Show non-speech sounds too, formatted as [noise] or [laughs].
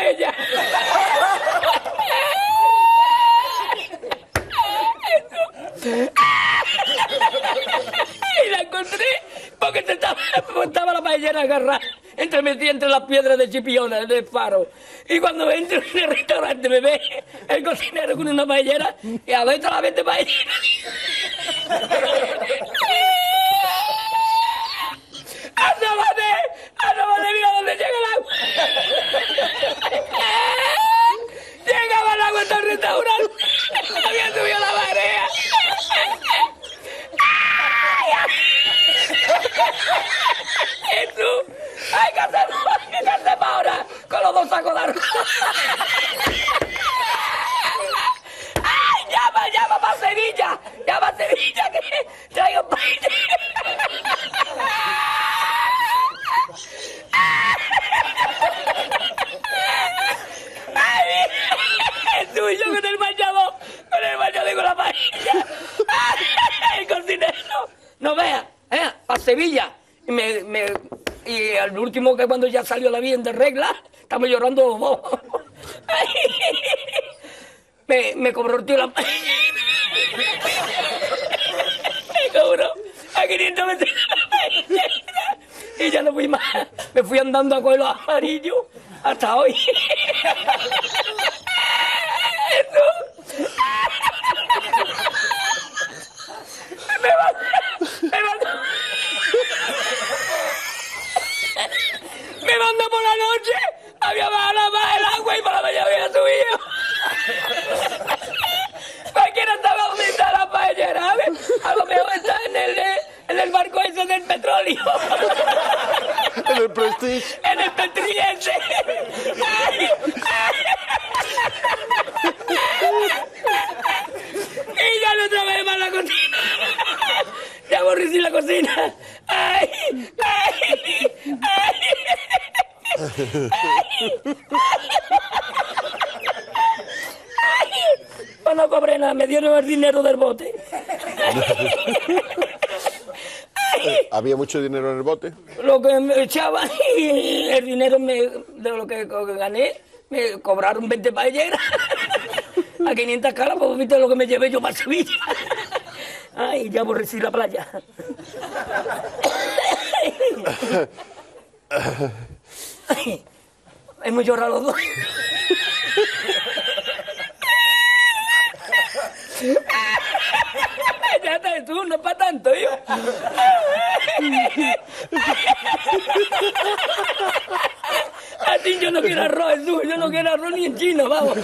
una paella. Y la encontré porque se estaba, estaba la paellera agarrada entre metida entre las piedras de Chipiona, del faro. Y cuando entro en el restaurante me ve el cocinero con una paellera y adentro la vende paellera. ¡Asómate! ¡Asómate! ¡Mira dónde llega el agua! ¡Llegaba el agua hasta el restaurante! ¡Había subido la marea! ¡Jesús! ¡Hay que hacerlo! ¡Hay que hacerlo ahora! ¡Con los dos sacos de arroz! ¡Ay! ¡Llama, llama para Sevilla! ¡Llama a Sevilla que traigo paella! ¡Ay! Con el bañador, con el bañador y con la paella. El cocinero. No vea, eh, para Sevilla. Me, me, y al último que cuando ya salió la bien de regla, estamos llorando los [laughs] me, me cobró el tío la. [laughs] Me cobró a 500 metros la [laughs] paella. Y ya no fui más. Me fui andando a coger los amarillos hasta hoy. Jesús. Me mandó, me mandó, por la noche, había bajado más el agua y por la mañana había subido. [laughs] Cualquiera estaba donde está la paellera, ¿sabes? A lo mejor está en el, en el barco ese del petróleo. [laughs] En el Prestige. En el petriense. [laughs] Y ya no trabajé más en la cocina. Ya aborrecí la cocina. Ay, ay, ay. Pues no cobré nada, me dieron el dinero del bote. ¿Había mucho dinero en el bote? Lo que me echaban y el dinero me, de lo que, que gané, me cobraron 20 paelleras. A 500 caras, pues viste lo que me llevé yo para Sevilla. Ay, ya aborrecí la playa. Ay, [coughs] hemos llorado los dos. [coughs] Ya está, tú, no es para tanto, yo. [coughs] A ti yo no quiero arroz, Jesús, yo no quiero arroz ni en chino, vamos.